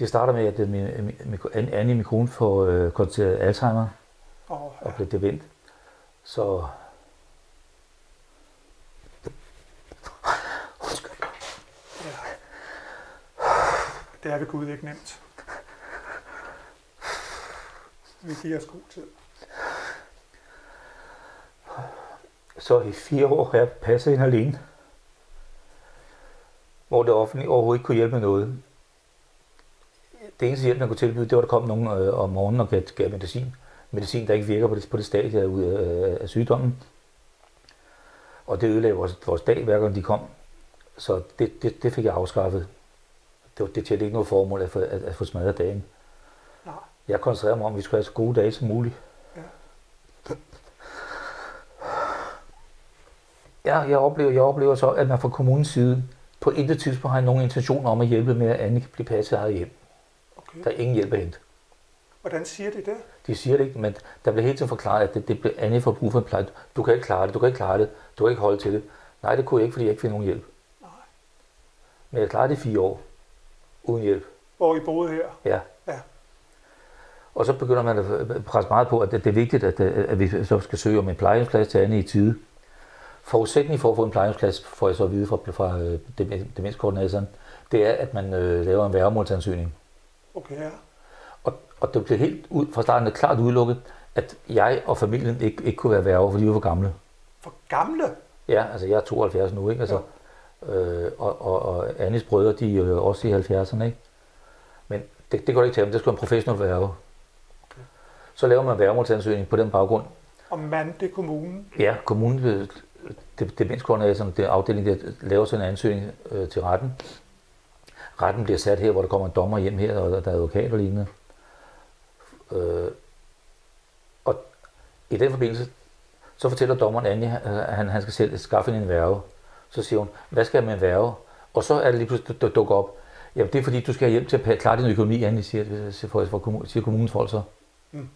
Det starter med, at min, min, Annie, min kone, får øh, konstateret Alzheimer og ja. blev dement. Så... Undskyld. Det er ved Gud ikke nemt. Vi giver os god tid. Så i fire år har jeg passet hende alene. Hvor det offentlige overhovedet ikke kunne hjælpe med noget. Det eneste hjælp, man kunne tilbyde, det var, at der kom nogen øh, om morgenen og gav, gav medicin. Medicin, der ikke virker på det, på det stadie af, af, af sygdommen. Og det ødelagde vores, vores dag, hver gang de kom. Så det, det, det fik jeg afskaffet. Det, var, det tjente ikke noget formål at få, at, at få smadret dagen. Nej. Jeg koncentrerer mig om, at vi skulle have så gode dage som muligt. Ja. Ja, jeg oplever, jeg oplever så, at man fra kommunens side på intet tidspunkt har nogen intention om at hjælpe med, at Anne kan blive passet eget hjem. Okay. Der er ingen hjælp at hente. Hvordan siger de det? De siger det ikke, men der bliver hele tiden forklaret, at det, det bliver Anne får brug for en pleje. Du kan ikke klare det, du kan ikke klare det, du kan ikke holde til det. Nej, det kunne jeg ikke, fordi jeg ikke fik nogen hjælp. Nej. Men jeg klarede det i fire år, uden hjælp. Hvor I boede her? Ja. Ja. Og så begynder man at presse meget på, at det det er vigtigt, at, at vi så skal søge om en plejehjemsplads til Anne i tide. Forudsætning for at få en plejehjemsplads, får jeg så at vide fra, fra øh, dem- demenskoordinatoren, det er, at man øh, laver en værgemålsansøgning. Okay, ja. Og, og det blev helt ud, fra starten klart udelukket, at jeg og familien ikke, ikke kunne være værger, fordi vi var for gamle. For gamle? Ja, altså jeg er 72 nu, ikke? Altså, øh, og, og, og Annis brødre, de er jo også i 70'erne, ikke? Men det, det går ikke til, men det skulle en professionel værge. Så laver man værgemålsansøgning på den baggrund. Og mand, det er kommunen. Ja, kommunen, øh, det, det mindskoordinatoren, det afdeling, der laver sådan en ansøgning øh, til retten. Retten bliver sat her, hvor der kommer en dommer hjem her, og der er advokat og lignende. Øh, og i den forbindelse, så fortæller dommeren Anja, at han, han skal selv skaffe en værge. Så siger hun, hvad skal jeg med en værge? Og så er det lige pludselig, der dukker op. Jamen det er fordi, du skal have hjælp til at klare din økonomi, Anja, siger, siger, siger kommunens folk så. Mm.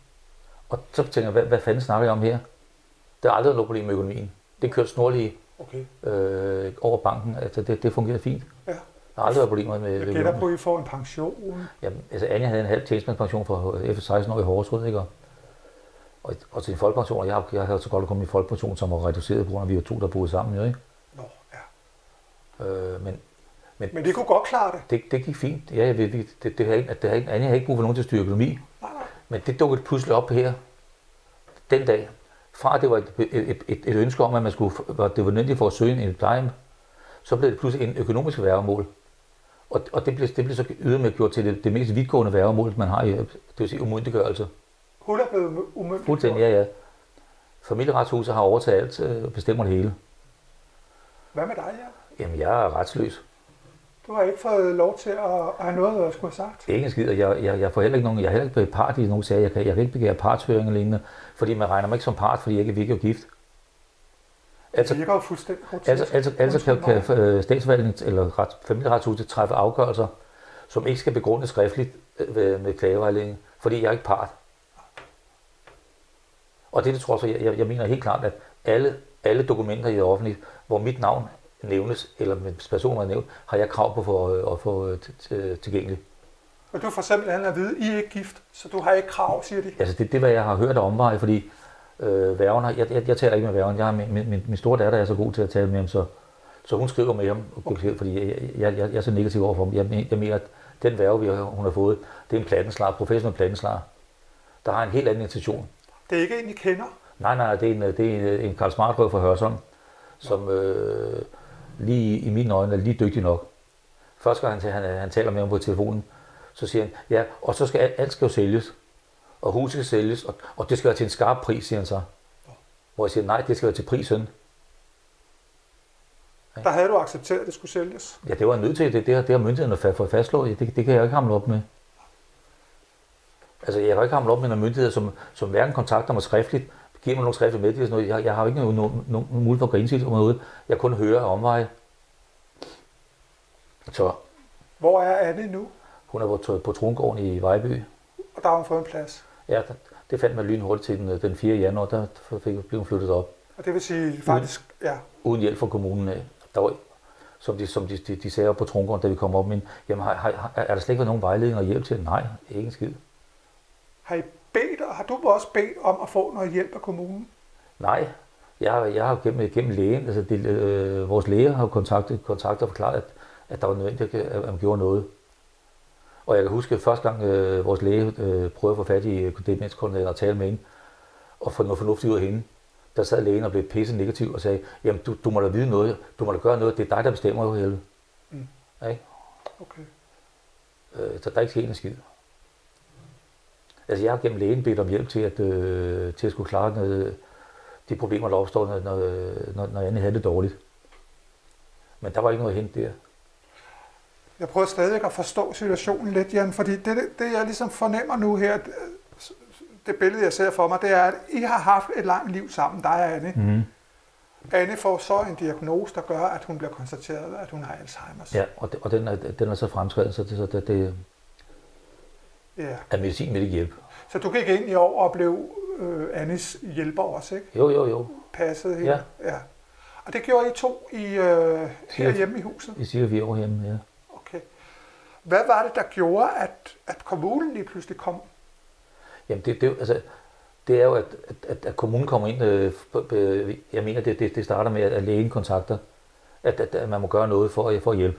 Og så tænker jeg, hvad, hvad fanden snakker jeg om her? Der er aldrig noget problem med økonomien. Det kører snorlige Okay. øh, over banken. Altså, det, det fungerer fint. Ja. Der har aldrig været problemer med Jeg gætter på, at I får en pension. Jamen, altså Anja havde en halv tjenestemandspension for efter 16 år i Horsrud, ikke? Og, og, til en folkepension, og jeg, jeg havde så godt kommet i folkepension, som var reduceret på grund af, at vi var to, der boede sammen, jo, ikke? Nå, ja. Øh, men Men de kunne godt klare det. det, det gik fint. Ja, jeg ved, det, det, det, har ikke, det har ikke, Anja har ikke brug for nogen til at styre økonomi. Nej, nej. Men det dukkede pludselig op her den dag. Fra at det var et, et, et, et, ønske om, at man skulle, at det var nødvendigt for at søge en plejehjem, så blev det pludselig en økonomisk værgemål. Og, og det, blev, det blev så ydermere gjort til det, det mest vidtgående værgemål, man har i, det vil sige umyndiggørelse. Hun er blevet umyndig. Fuldstændig, ja, ja. Familieretshuset har overtaget alt øh, og bestemmer det hele. Hvad med dig, ja? Jamen, jeg er retsløs. Du har ikke fået lov til at, at have noget at skulle have sagt. Ikke en skid, og jeg, jeg, jeg får heller ikke nogen, jeg er heller ikke blevet part i nogen sager. Jeg kan, jeg kan ikke begære partshøring eller lignende, fordi man regner mig ikke som part, fordi jeg ikke er gift. Altså, virker jo fuldstændig. Altså, altså, altså kan, mig. kan øh, statsforvaltningen eller ret, familieretshuset træffe afgørelser, som ikke skal begrundes skriftligt øh, ved- med klagevejledning, fordi jeg er ikke part. Og det det trods for, jeg, jeg, jeg mener helt klart, at alle, alle dokumenter i det offentlige, hvor mit navn nævnes, eller min person er nævnt, har jeg krav på for, øh, at få øh, t- tilgængeligt. Og du får simpelthen at vide, I er ikke gift, så du har ikke krav, siger de. Altså det, det er, hvad jeg har hørt af omveje, fordi øh, værgen har, jeg, jeg, jeg taler ikke med værgen. Jeg har, min, min, min store datter er så god til at tale med ham, så, så hun skriver med ham, okay. fordi jeg, jeg, jeg, jeg er så negativ overfor ham. Jeg, jeg mener, at den værge, vi har, hun har fået, det er en plattenslager, professionel plattenslager, der har en helt anden intention. Det er ikke en, I kender. Nej, nej, det er en, det er en, en Karl Smartrøv fra Hørsholm, som øh, lige i mine øjne er lige dygtig nok. Første gang han, han, han taler med ham på telefonen, så siger han, ja, og så skal alt, alt skal jo sælges, og huset skal sælges, og, og det skal være til en skarp pris, siger han så. Hvor jeg siger, nej, det skal være til prisen. Der havde du accepteret, at det skulle sælges. Ja, det var nødt til, det, det, har, det har myndighederne fået fastslået, det, det kan jeg ikke hamle op med. Altså, jeg kan ikke hamle op med nogle myndigheder, som, som hverken kontakter mig skriftligt, giver mig nogle skriftlige meddelelser, noget. Jeg, jeg har jo ikke nogen, nogen, nogen mulighed for at gøre indsigelse på noget. Jeg kun hører af omveje. Så Hvor er Anne nu? hun er på, på Trongården i Vejby. Og der har hun fået en plads. Ja, det fandt man lynhurtigt til den, den 4. januar, der fik, blev hun flyttet op. Og det vil sige faktisk, ja, Uden hjælp fra kommunen af. Der var, som de, som de, de, de sagde op på Trunkeren, da vi kom op. Men jamen, har, har, er der slet ikke været nogen vejledning og hjælp til? Nej, ikke en skid. Har I bedt, og har du også bedt om at få noget hjælp af kommunen? Nej, jeg, har- jeg har gennem, gennem lægen, altså det, øh, vores læger har kontaktet, kontaktet og forklaret, at, at der var nødvendigt, at, at man gjorde noget. Og jeg kan huske, at første gang øh, vores læge øh, prøvede at få fat i øh, demenskoordinatoren og tale med hende, og få noget fornuftigt ud af hende, der sad lægen og blev pisse negativ og sagde, jamen du, du må da vide noget, du må da gøre noget, det er dig, der bestemmer jo helvede. Mm. Ja, ikke? Okay. Øh, så der er ikke sket en skid. Altså jeg har gennem lægen bedt om hjælp til at, øh, til at skulle klare noget, de problemer, der opstår, når, når, når, når Anne havde det dårligt. Men der var ikke noget at hente der. Jeg prøver stadig at forstå situationen lidt, Jan, fordi det, det jeg ligesom fornemmer nu her, det, billede, jeg ser for mig, det er, at I har haft et langt liv sammen, dig og Anne. Mm-hmm. Anne får så en diagnose, der gør, at hun bliver konstateret, at hun har Alzheimer's. Ja, og, det, og den, er, den er så fremskrevet, så det, så det, det ja. er medicin vil ikke hjælpe. Så du gik ind i år og blev øh, Annes hjælper også, ikke? Jo, jo, jo. Passede hende. Ja. ja. Og det gjorde I to i, øh, herhjemme i huset? I cirka fire år hjemme, ja. Hvad var det, der gjorde, at, at kommunen lige pludselig kom? Jamen det, det, altså, det er jo, at, at, at kommunen kommer ind, øh, øh, jeg mener, det, det, det starter med, at lægen kontakter, at, at, at man må gøre noget for, at- for at hjælpe.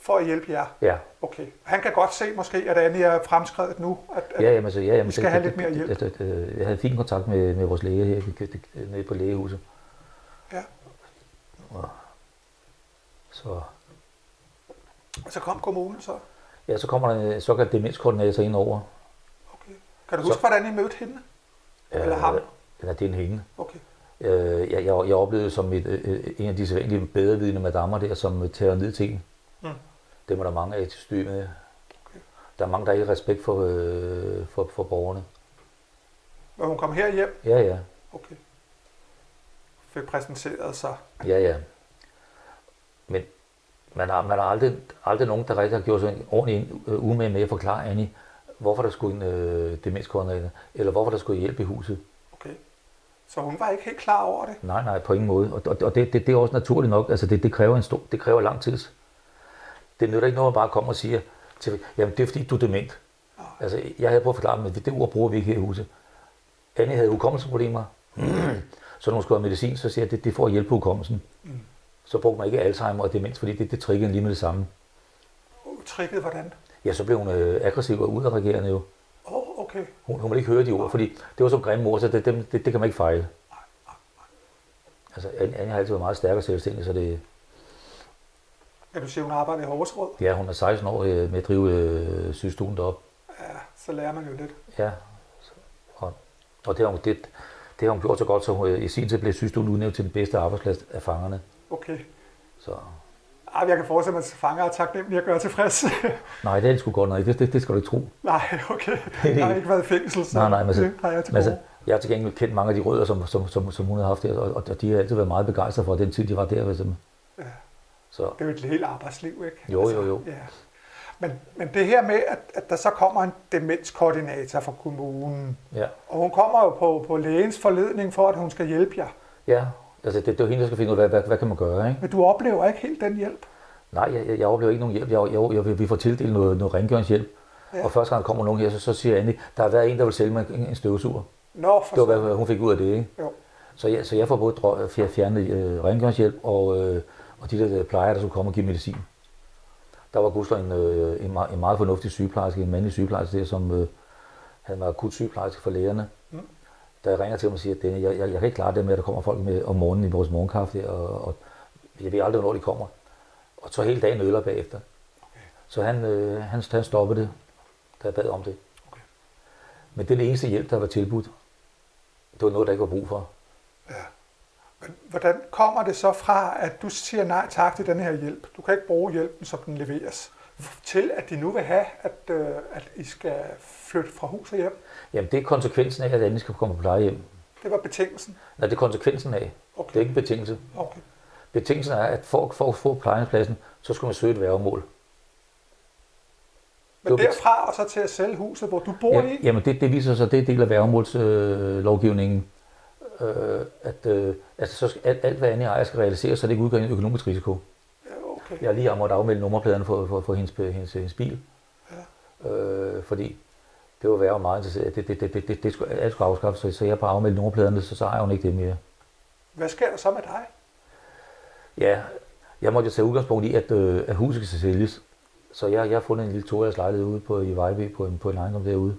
For at hjælpe jer? Ja, Okay. Han kan godt se måske, at Anne er fremskredet nu. At, at, ja, jamen, så, ja, jamen, Vi skal det- have det- lidt mere hjælp. det- det- det- Jeg havde fin kontakt med, med vores læge her vi- det- nede på lægehuset. Ja. Og, så, Og så kom kommunen så. Ja, så kommer der en såkaldt demenskoordinator ind over. Okay. Kan du huske, hvordan I mødte hende? Eller ham? Ja, det er en hende. Okay. Øh, jeg, jeg, jeg oplevede som et, øh, en af de sædvanlige bedrevidende madammer der, som tager ned til en. Mm. Dem er der mange af til styr med. Okay. Der er mange, der ikke har respekt for, øh, for, for borgerne. Og hun kom her hjem. Ja, ja. Okay. Fik præsenteret sig. Ja, ja. Men man har, man har aldrig, aldrig nogen, der rigtig har gjort sig en ordentlig øh, umage med at forklare Annie, hvorfor der skulle en øh, demenskoordinator, eller hvorfor der skulle hjælp i huset. Okay. Så hun var ikke helt klar over det. Nej, nej, på ingen måde. Og, og, og det, det, det, er også naturligt nok. Altså, det, det, kræver en stor, det kræver lang tid. Det nytter ikke noget, at man bare kommer og siger, til, jamen det er fordi, du er dement. Altså, jeg havde prøvet at forklare, men det, det ord bruger vi ikke her i huset. Anne havde hukommelsesproblemer, så når hun skulle have medicin, så siger jeg, at det, det får hjælp på hukommelsen. Mm. Så brugte man ikke Alzheimer og demens, fordi det, det triggede lige med det samme. Tricket hvordan? Ja, så blev hun øh, aggressiv og udadreagerende jo. Åh, oh, okay. Hun, hun ville ikke høre de ord, fordi det var som grimme ord, så det, det, det, det kan man ikke fejle. Altså, Anne har altid været meget stærk og selvstændig, så det, Kan du sige, hun arbejder i Horsråd? ja, hun er 16 år øh, med at drive øh, sygestuen deroppe. Ja, så lærer man jo lidt. Ja, og, og det, har hun, det, det har hun gjort så godt, så hun øh, i sin tid blev sygestuen udnævnt til den bedste arbejdsplads af fangerne. Okay. Så Ej, jeg kan forestille mig, at fanger er taknemmelig at gøre tilfreds. nej, det er sgu godt nok. Det, det, det skal du ikke tro. nej, okay. Jeg har ikke været i fængsel, så Nej, nej, men det har jeg til Men altså, jeg har til gengæld kendt mange af de rødder, som, som, som, som hun har haft der, og, og de har altid været meget begejstrede for den tid, de var der. Ved dem. Ja. Så Det er jo et helt arbejdsliv, ikke? Altså, Jo, jo, jo. Ja. Men, men det her med, at, at der så kommer en demenskoordinator fra kommunen, ja, og hun kommer jo på, på lægens forledning for, at hun skal hjælpe jer. ja altså det, det er jo hende, der skal finde ud af, hvad, hvad, hvad kan man gøre, ikke? Men du oplever ikke helt den hjælp. Nej, jeg, jeg, jeg oplever ikke nogen hjælp. Jeg, jeg, jeg, vi får tildelt noget, noget rengøringshjælp. Ja. Og første gang der kommer nogen her, så, så siger Annie, der har været en, der vil sælge mig en, en støvsuger. Nå, for Det var, hvad hun fik ud af det, ikke? Jo. Så jeg, så jeg får både drø- fjer- fjernet øh, rengøringshjælp og, øh, og de der plejer, der skulle komme og give medicin. Der var Gustaf en, øh, en, meget, en meget fornuftig sygeplejerske, en mandlig sygeplejerske der, som øh, han var akut sygeplejerske for lægerne. Da jeg ringer til ham og siger, at jeg, jeg, jeg kan ikke klare det med, at der kommer folk med om morgenen i vores morgenkaffe, og, og jeg ved aldrig, hvornår de kommer. Og så hele dagen øler bagefter. Okay. Så han, øh, han, han stoppede det, da jeg bad om det. Okay. Men det er den eneste hjælp, der var tilbudt. Det var noget, der ikke var brug for. Men hvordan kommer det så fra, at du siger nej tak til den her hjælp? Du kan ikke bruge hjælpen, som den leveres. Til at de nu vil have, at, øh, at I skal flytte fra hus og hjem. Jamen, det er konsekvensen af, at Annie skal komme på plejehjem. Det var betingelsen. Nej, det er konsekvensen af. Okay. Det er ikke en betingelse. Okay. Betingelsen er, at for, for at få plejehjemspladsen, så skal man søge et værgemål. Men Det derfra og så til at sælge huset, hvor du bor i, Ja, jamen, det, det viser sig, det er del af værgemålslovgivningen. Øh, øh, at, øh, altså, så skal alt, alt, hvad Annie ejer, skal realiseres, så det ikke udgør en økonomisk risiko. Okay. Jeg har lige måttet afmelde nummerpladerne for, for, for hendes, hendes, hendes bil. Ja. Øh, fordi det var værre meget interesseret. Det, det, det, det, det, det skulle, alt skulle afskaffes, så, så jeg bare afmeldt nummerpladerne, så, så har hun ikke det mere. Hvad sker der så med dig? Ja, jeg måtte jo tage udgangspunkt i, at, øh, at huset skal sælges. Så jeg, jeg har fundet en lille toårs lejlighed ude på, i Vejby på en, på en ejendom derude.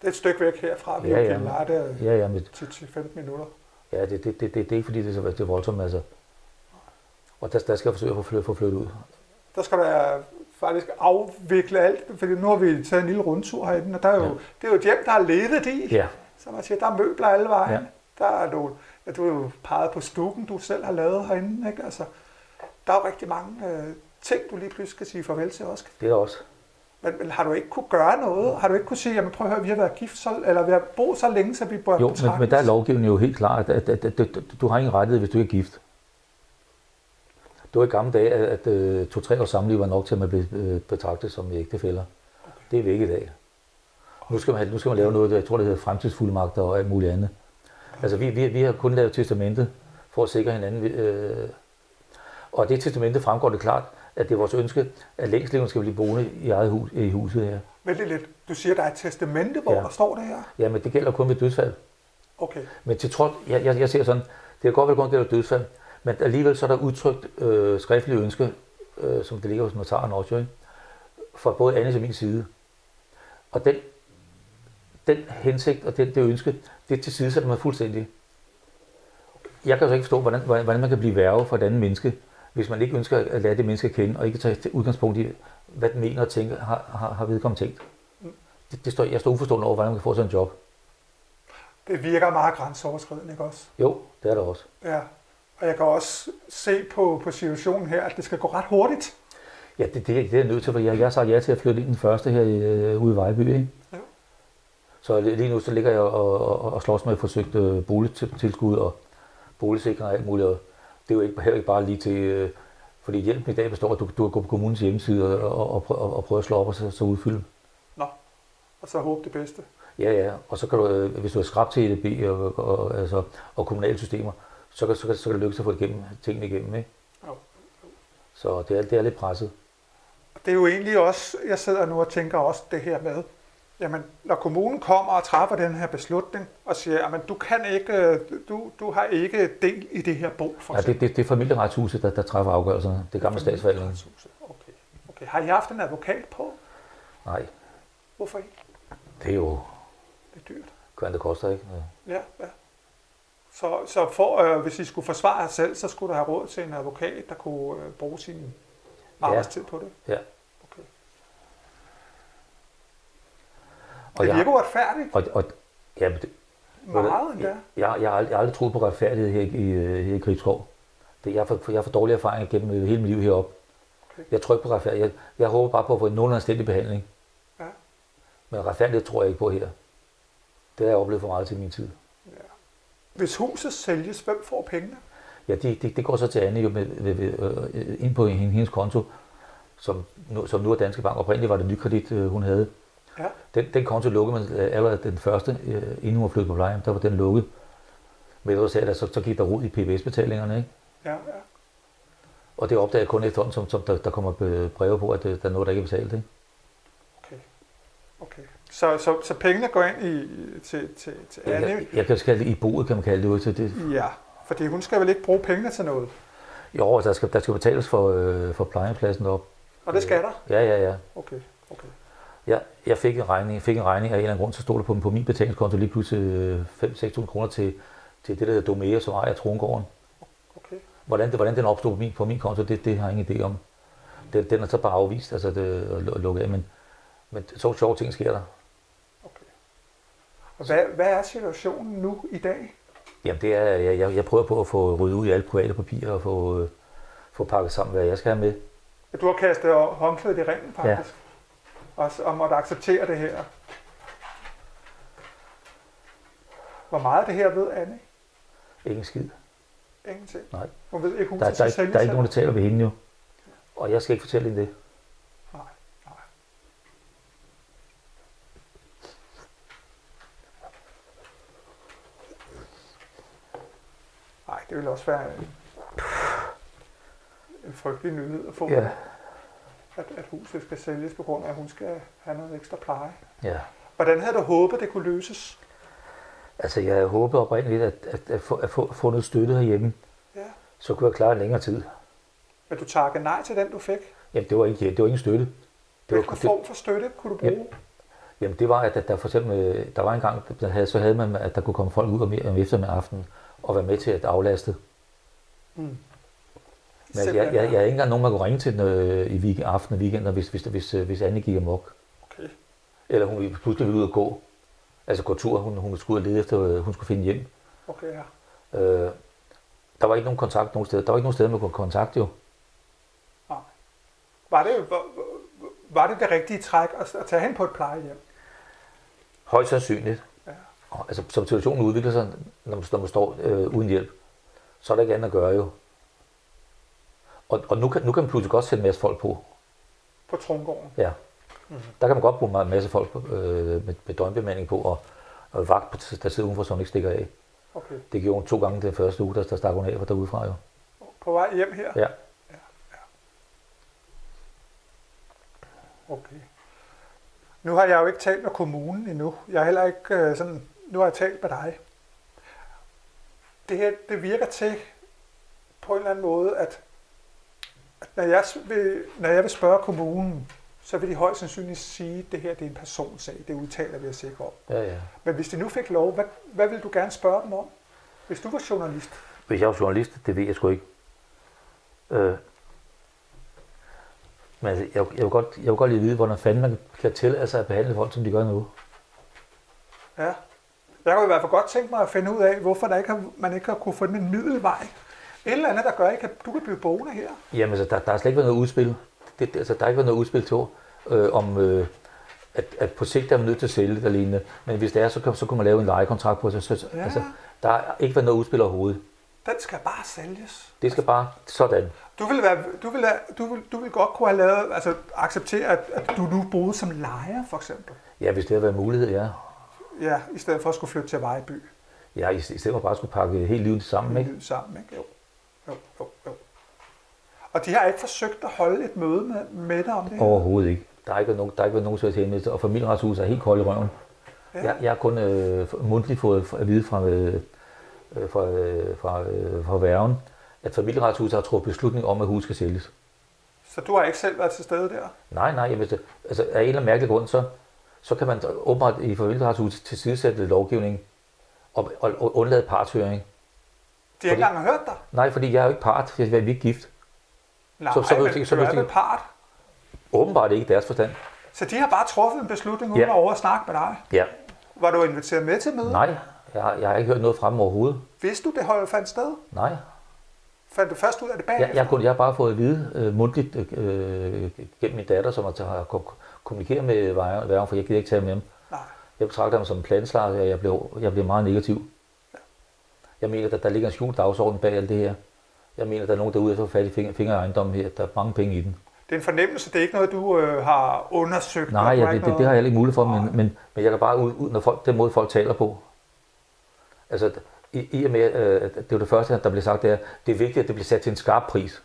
Det er et stykke væk herfra. Vi Ja, har ja. givet leje der Ja, ja, med, til, til 15 minutter. ja det, det, det, det, det er ikke fordi, det er, så, det er voldsomt, altså. Og der, der skal jeg forsøge at få flyttet, få flyttet ud. Der skal der faktisk afvikle alt, fordi nu har vi taget en lille rundtur herinde, og der er jo, Ja. det er jo et hjem, der er levet i. Ja, Så man siger, der er møbler alle vejen. Ja. Der er du, ja, du er jo peget på stukken, du selv har lavet herinde. Ikke? Altså, der er jo rigtig mange øh, ting, du lige pludselig skal sige farvel til også. det er også. Men, men har du ikke kunne gøre noget? Har du ikke kunne sige, jamen prøv at høre, vi har været gift, så, eller vi har boet så længe, så vi bør Jo, men, men der er lovgivningen jo helt klar, at, at, at, at, at du har ingen rettighed, hvis du ikke er gift. Det var i gamle dage, at, at øh, to-tre års samliv var nok til, at man blev øh, betragtet som ægtefæller. Det er væk i dag. Nu skal man, nu skal man lave noget, jeg tror, det hedder fremtidsfuldmagter og alt muligt andet. Altså, vi, vi, vi har kun lavet testamente for at sikre hinanden. Øh, og det testamente fremgår det klart, at det er vores ønske, at længstlevende skal blive boende i eget hus, i huset her. Lige lidt. Du siger, der er et testamente, hvor Ja. der står det her. Jamen, det gælder kun ved dødsfald. Okay. Men til trods, jeg, jeg, jeg ser sådan, det kan godt være kun gælder dødsfald, men alligevel så er der udtrykt øh, skriftlige ønske, øh, som det ligger hos notaren også, jo, ikke? fra både Annes og min side. Og den, den hensigt og den, det ønske, det tilsidesætter man fuldstændig. Jeg kan så ikke forstå, hvordan, hvordan man kan blive værve for et andet menneske, hvis man ikke ønsker at lade det menneske kende, og ikke tage udgangspunkt i, hvad den mener og tænker, har, har, har vedkommende tænkt. Det, det står, jeg står uforstående over, hvordan man kan få sådan en job. Det virker meget grænseoverskridende, ikke også? Jo, det er der også. Ja. Og jeg kan også se på, på situationen her, at det skal gå ret hurtigt. Ja, det, det, det er jeg nødt til, for jeg, jeg har sagt ja til at flytte ind den første her øh, ude i Vejby. Ikke? Ja. Så lige nu så ligger jeg og, og, og slås med at forsøgt øh, boligtilskud og boligsikring og alt muligt. Og det er jo ikke, heller ikke bare lige til, øh, fordi hjælpen i dag består, at du, du kan gå på kommunens hjemmeside og, og, og, og, og prøve at slå op og så, så udfylde. Og så håbe det bedste. Ja, ja, og så kan du, øh, hvis du er skrab til EDB og, og, altså, og kommunale systemer, så kan, så, kan, så kan det lykkes at få det igennem, tingene igennem. Ikke? Jo. Så det er, det er lidt presset. Det er jo egentlig også, jeg sidder nu og tænker også det her med, jamen, når kommunen kommer og træffer den her beslutning og siger, jamen, du kan ikke, du, du har ikke del i det her bo, for Ja, det, det, det er familieretshuset, der, der træffer afgørelserne. Det gamle statsforvaltning. Okay. okay. Har I haft en advokat på? Nej, Hvorfor ikke? det er jo, Det er dyrt. hvad det koster, ikke? Ja, ja. Så, så for, øh, hvis I skulle forsvare jer selv, så skulle du have råd til en advokat, der kunne øh, bruge sin arbejdstid på det. Ja. Okay. Og Det jeg, virker uretfærdigt. og, og, ja, det, Meget endda. jeg, jeg, jeg, har aldrig, jeg har aldrig troet på retfærdighed her, i, øh, her i Gribskov. Jeg, har for, jeg har for dårlige erfaringer gennem øh, hele mit liv heroppe. Okay. Jeg tror ikke på retfærdighed. Jeg, jeg håber bare på at få en nogenlunde anstændig behandling. Ja. Men retfærdighed tror jeg ikke på her. Det har jeg oplevet for meget til min tid. Hvis huset sælges, hvem får pengene? Ja, det, det, det går så til Anne jo med, med, med, øh, ind på hende- hendes konto, som nu, som nu er Danske Bank. Oprindeligt var det nykredit, øh, hun havde. Ja. Den, den konto lukkede man øh, allerede den første, øh, inden hun var flyttet på plejehjem, der var den lukket. Men at så, så gik der rod i PBS-betalingerne, ikke? Ja, ja. Og det opdagede jeg kun efterhånden, som, som der, der kommer be- breve på, at øh, der er noget, der ikke er betalt, ikke? Okay. okay. Så, så, så pengene går ind i, til, til, til Jeg, Anne? jeg, jeg kan kalde det i boet, kan man kalde det ud til det. Ja, fordi hun skal vel ikke bruge pengene til noget? Jo, der skal, der skal betales for, øh, for plejehjemspladsen op. Og det skal der? Ja, ja, ja. Okay, okay. Jeg, jeg fik en regning, fik en regning af en eller anden grund, så stod der på, på min betalingskonto lige pludselig øh, 5-6.000 kroner til, til det, der hedder Domea, som ejer Trongården. okay. Hvordan, det, hvordan den opstod på min, på min konto, det, det har jeg ingen idé om. Den, den er så bare afvist, altså det, at lu- lukke af, men, men så sjove ting sker der. Og hvad, hvad er situationen nu i dag? Jamen det er, jeg, jeg, jeg prøver på at få ryddet ud i alle private papirer og få, øh, få pakket sammen, hvad jeg skal have med. Du har kastet håndklædet i ringen faktisk, og, s- og måtte acceptere det her. Hvor meget af det her ved Anne? Ingen skid. Ingenting. Nej. Hun ved ikke, hun Der, der, der, der er ikke nogen, der taler ved hende jo. Og jeg skal ikke fortælle hende det. Nej, nej. Være en frygtelig nyhed at få, Ja, at, at huset skal sælges på grund af, at hun skal have noget ekstra pleje. ja. Hvordan havde du håbet, det kunne løses? Altså, jeg havde håbet oprindeligt, at, at, at, få, at få, få noget støtte herhjemme, Ja. så kunne jeg klare en længere tid. Men du takke nej til den, du fik? Jamen, det var ikke, det var ingen støtte. Det var, Hvilken det, form for støtte kunne du bruge? jamen, det var, at der, der for eksempel, øh, der var en gang, der havde, så havde man, at der kunne komme folk ud om, om eftermiddag aften og være med til at aflaste. Mm. Men jeg, jeg, jeg, jeg havde ikke engang nogen, man kunne ringe til øh, i weekend, aften og weekender, hvis, hvis, hvis, øh, hvis Anne gik amok. Okay. Eller hun ville pludselig ville ud og gå. Altså gå tur, hun, hun skulle ud og lede efter, øh, hun skulle finde hjem. Okay, ja. Øh, der var ikke nogen kontakt nogen steder. Der var ikke nogen steder, man kunne kontakte jo. Var det, var, var det det rigtige træk at, at tage hen på et plejehjem? Højst sandsynligt. Ja. Altså, som situationen udvikler sig, når man, når man står øh, uden hjælp, så er der ikke andet at gøre jo. Og, og nu, kan, nu kan man pludselig godt sætte en masse folk på. På Trungården? Ja. Der kan man godt bruge en masse folk øh, med, med døgnbemanding på, og, og vagt, på- der sidder udenfor, så hun ikke stikker af. Okay. Det gjorde hun to gange den første uge, der, der stak hun af fra derudefra jo. På vej hjem her? Ja. Okay. Nu har jeg jo ikke talt med kommunen endnu. Jeg har heller ikke øh, sådan... Nu har jeg talt med dig. Det her, det virker til på en eller anden måde, at, at når, jeg vil, når jeg vil spørge kommunen, så vil de højst sandsynligt sige, at det her det er en personsag. Det udtaler vi os ikke om. Ja, ja. Men hvis de nu fik lov, hvad, hvad vil du gerne spørge dem om? Hvis du var journalist. Hvis jeg var journalist, det ved jeg sgu ikke. Øh, men altså, jeg, jeg, vil godt, jeg vil godt lige vide, hvordan fanden man kan tillade sig at behandle folk, som de gør nu. Ja. Jeg kunne i hvert fald godt tænke mig at finde ud af, hvorfor der ikke har, man ikke har kunne finde en middelvej. Et eller andet, der gør, at du kan blive boende her. Jamen, altså, der, der har slet ikke været noget udspil. Det, altså, der har ikke været noget udspil til, øh, om, øh, at, at på sigt er man nødt til at sælge det alene. Men hvis det er, så kan, så kan man lave en lejekontrakt på sig. Så, så, Ja. altså, der har ikke været noget udspil overhovedet. Den skal bare sælges. Det skal bare sådan. Du vil, være, du vil, du vil, du vil godt kunne have lavet, altså acceptere, at, at du nu boede som lejer, for eksempel. Ja, hvis det havde været mulighed, ja. Ja, i stedet for at skulle flytte til Vejby. Ja, i, stedet for bare at skulle pakke hele livet sammen, ikke? Livet sammen, ikke? Jo. Jo, jo, jo. Og de har ikke forsøgt at holde et møde med, med dig om det? Overhovedet ikke. Der har ikke været nogen, der har ikke været nogen til hemmelighed, og familieretshuset er helt kold i røven. Ja. Jeg, jeg har kun øh, mundtligt fået at vide fra, øh, øh, fra, øh, fra, øh, fra værgen, at familieretshuset har truffet beslutning om, at huset skal sælges. Så du har ikke selv været til stede der? Nej, nej, jeg vidste, altså af en eller anden mærkelig grund, så, så kan man åbenbart i familieretshuset tilsidesætte lovgivning og, og, og undlade partshøring. De har ikke engang hørt dig? Nej, fordi jeg er jo ikke part, jeg er ikke gift. Nej, Så- så men vil- så du er vel part. Åbenbart ikke i deres forstand. Så de har bare truffet en beslutning uden Ja. at over at snakke med dig. Ja. Var du inviteret med til mødet? Nej, jeg, har- jeg har ikke hørt noget fra dem overhovedet. Vidste du, det hold fandt sted? Nej, Fandt du først ud af det bagefter? jeg, jeg, kun, jeg har bare fået at vide øh, mundtligt øh, gennem min datter, som har, har ko- kommunikeret med værgen, for jeg gider ikke med dem. Nej. Jeg betragter dem som en planslager, og jeg bliver, jeg bliver meget negativ. Jeg mener, at der ligger en skjult dagsorden bag alt det her. Jeg mener, at der er nogen derude, der får fat i finger, fingerejendommen her. Der er mange penge i den. Det er en fornemmelse, det er ikke noget, du øh, har undersøgt. Nej, ja, det, det, det, har jeg ikke mulighed for, Nej. men, men, men jeg kan bare ud, ud når folk, den måde, folk taler på. Altså, i, i og med, øh, det var det første, der blev sagt, det er, det er vigtigt, at det bliver sat til en skarp pris.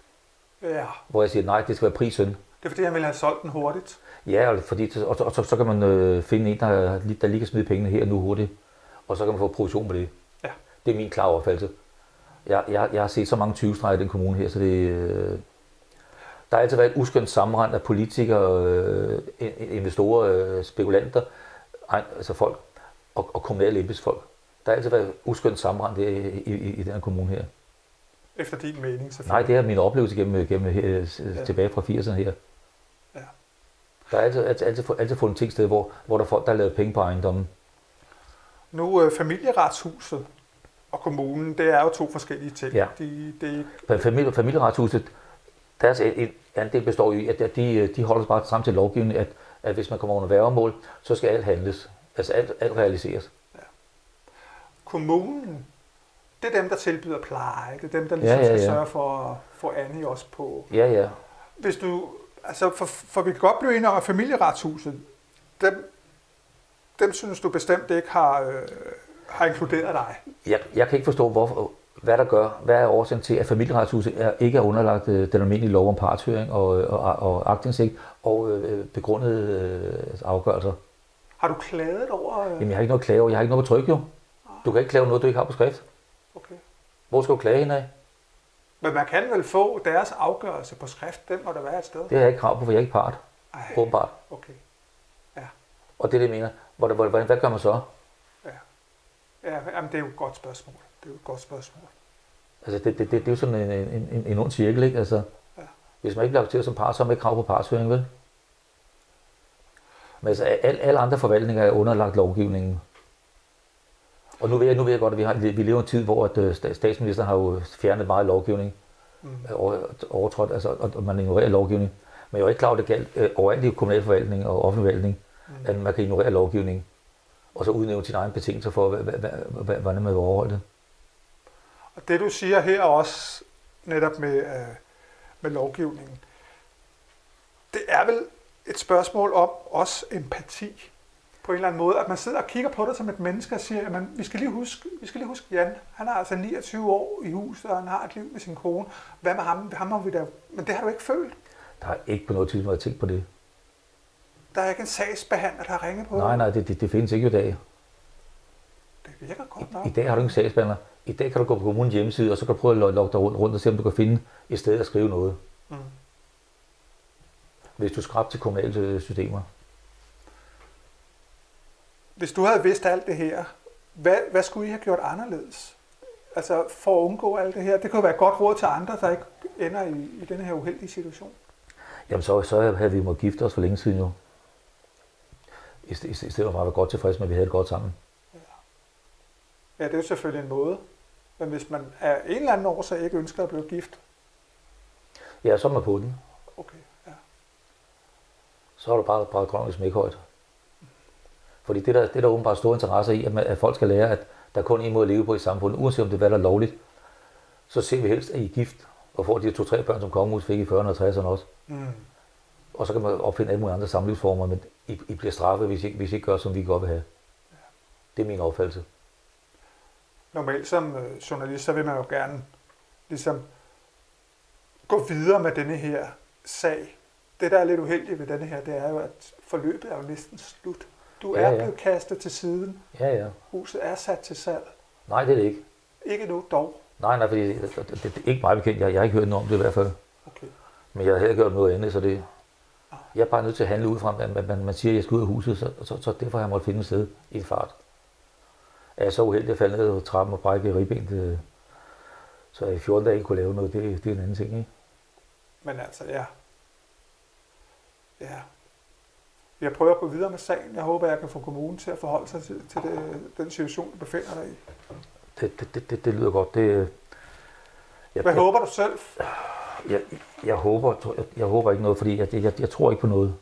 Ja, Hvor jeg siger, nej, det skal være prisen. det er fordi, han ville have solgt den hurtigt. Ja, og, fordi, og, så, og så, så kan man øh, finde en, der, der lige kan smide pengene her og nu hurtigt. Og så kan man få provision på det. Ja. Det er min klare opfattelse. Jeg, jeg, jeg har set så mange 20 i den kommune her, så det, øh, der har altid været et uskyndt sammenrend af politikere, øh, in- investorer, øh, spekulanter, altså folk og, og kommunale embedsfolk. Der har altid været uskyndt sammenrend i, i, i, i den her kommune her. Efter din mening, selvfølgelig. Nej, det er min oplevelse gennem, gennem her, Ja. tilbage fra 80'erne her. Ja. Der er altid, altid, altid, altid fundet ting sted, hvor, hvor der er folk, der har lavet penge på ejendommen. Nu øh, familieretshuset og kommunen, det er jo to forskellige ting. Ja. De, det er ikke, familie, familieretshuset, deres en- andel består i, at at de, de holder sig bare sammen til lovgivningen, at, at hvis man kommer under værgemål, så skal alt handles. Altså alt, alt realiseres. Kommunen, det er dem, der tilbyder pleje. Det er dem, der Ja, ligesom ja, skal ja. sørge for at få Annie også på. Ja, ja. Hvis du, altså for, for vi kan godt blive enige om, at familieretshuset, dem, dem synes du bestemt ikke har, øh, har inkluderet dig. Jeg, jeg kan ikke forstå, hvorfor, hvad der gør, hvad er årsagen til, at familieretshuset er, ikke er underlagt øh, den almindelige lov om partshøring og, og, og aktindsigt og øh, begrundede øh, afgørelser. Har du klaget over... Øh... Jamen, jeg har ikke noget klage over. Jeg har ikke noget på tryk, jo. Du kan ikke klage noget, du ikke har på skrift. Okay. Hvor skal du klage hende af? Men man kan vel få deres afgørelse på skrift, den må der være et sted. Det har jeg ikke krav på, for jeg er ikke part. Ej, Åbenbart. okay. Og det er det, jeg mener. Hvordan, hvordan, hvad gør man så? Ja, jamen, det er jo et godt spørgsmål. Det er jo et godt spørgsmål. Altså, det, det, det, det er jo sådan en, en, en, en ond cirkel, ikke? Altså, Ja. Hvis man ikke bliver accepteret som part, så har man ikke krav på partshøring, vel? Men altså, alle, alle andre forvaltninger er underlagt lovgivningen. Og nu ved jeg, nu ved jeg godt, at vi, har, vi lever en tid, hvor at, øh, sta- statsministeren har jo fjernet meget lovgivning, Mm. øh, over- overtrådt, altså, og man ignorerer lovgivning. Men jeg er jo ikke klar over, at det galt øh, overalt i kommunalforvaltning og offentlig forvaltning, Mm. at man kan ignorere lovgivning, og så udnævne sine egne betingelser for, hvad- hvad- hvad- hvad- hvordan man vil overholde det. Og det du siger her også, netop med, øh, med lovgivningen, det er vel et spørgsmål om også empati på en eller anden måde, at man sidder og kigger på det som et menneske og siger, at vi skal lige huske, vi skal lige huske Jan, han har altså 29 år i huset, og han har et liv med sin kone. Hvad med ham? Ham har vi da... Men det har du ikke følt. Der har ikke på noget tidspunkt tænkt på det. Der er ikke en sagsbehandler, der har ringet på. Nej, nej, det, det, det findes ikke i dag. Det virker godt nok. I dag har du ikke sagsbehandler. I dag kan du gå på kommunens hjemmeside, og så kan du prøve at log- logge dig rundt, rundt og se, om du kan finde et sted at skrive noget, Mm. hvis du skraber til kommunale systemer. Hvis du havde vidst alt det her, hvad, hvad skulle I have gjort anderledes? Altså for at undgå alt det her. Det kunne være godt råd til andre, der ikke ender i, i den her uheldige situation. Jamen, så, så havde vi måttet gifte os for længe siden jo. I, i, i stedet for at være godt tilfreds med, at vi havde det godt sammen. Ja, det er jo selvfølgelig en måde. Men hvis man af en eller anden årsag ikke ønsker at blive gift, Ja, så er man på den. okay, ja. Så har du bare bare grønne smækhøjt. Fordi det der, det der åbenbart store interesse i, at, man, at folk skal lære, at der er kun en måde at leve på i samfundet, uanset om det er, hvad der er lovligt, så ser vi helst, at I er gift, og får de her to-tre børn, som kongehus fik i 40'erne og 60'erne også. Mm. Og så kan man opfinde alle mulige andre samlivsformer, men I, I bliver straffet, hvis I, ikke- hvis I ikke gør, som vi godt vil have. Det er min opfattelse. Normalt som øh, journalist, så vil man jo gerne ligesom gå videre med denne her sag. Det, der er lidt uheldigt ved denne her, det er jo, at forløbet er jo næsten slut. Du er ja. blevet kastet til siden. Ja, ja. Huset er sat til salg. Nej, det er det ikke. Ikke nu dog. Nej, nej, fordi det, det, det, det er ikke meget bekendt. Jeg, jeg har ikke hørt noget om det i hvert fald. Okay. Men jeg har heller ikke hørt noget andet, så det... Jeg er bare nødt til at handle ud fra, at man, man, man siger, at jeg skal ud af huset, så, så, så derfor har jeg måttet finde et sted i en fart. Er jeg så uheldig at falde ned ad trappen og brække ribbenet, øh, så jeg i 14 dage ikke kunne lave noget, det, det er en anden ting, ikke? Men altså, ja. Ja. Jeg prøver at gå videre med sagen. Jeg håber, jeg kan få kommunen til at forholde sig til, til det, den situation, du befinder dig i. Det, det, det, det, det lyder godt. Det, jeg, Hvad jeg, håber du selv? jeg, jeg, håber, jeg, jeg håber ikke noget, fordi jeg, jeg, jeg tror ikke på noget.